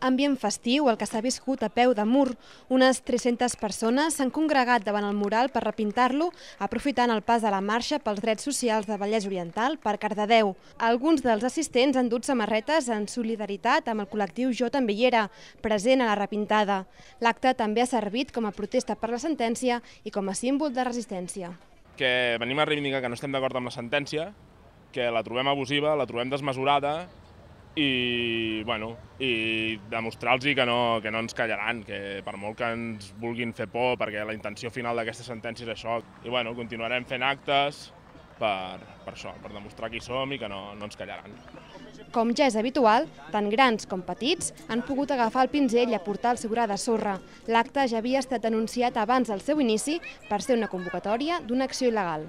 Ambient festiu, el que s'ha viscut a peu de mur. Unes 300 persones s'han congregat davant el mural per repintar-lo, aprofitant el pas de la marxa pels drets socials de Vallès Oriental per Cardedeu. Alguns dels assistents han dut samarretes en solidaritat amb el col·lectiu Jo també hi era, present a la repintada. L'acte també ha servit com a protesta per la sentència i com a símbol de resistència. Que venim a reivindicar que no estem d'acord amb la sentència, que la trobem abusiva, la trobem desmesurada i, bueno, i demostrar-los que, no, que no ens callaran, que per molt que ens vulguin fer por, perquè la intenció final d'aquesta sentència és això, i bueno, continuarem fent actes per, per això, per demostrar qui som i que no, no ens callaran. Com ja és habitual, tant grans com petits han pogut agafar el pinzell i aportar el seu gra de sorra. L'acte ja havia estat anunciat abans del seu inici per ser una convocatòria d'una acció il·legal.